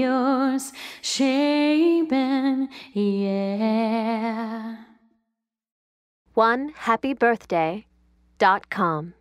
yours shapen, yeah. One happy birthday dot com.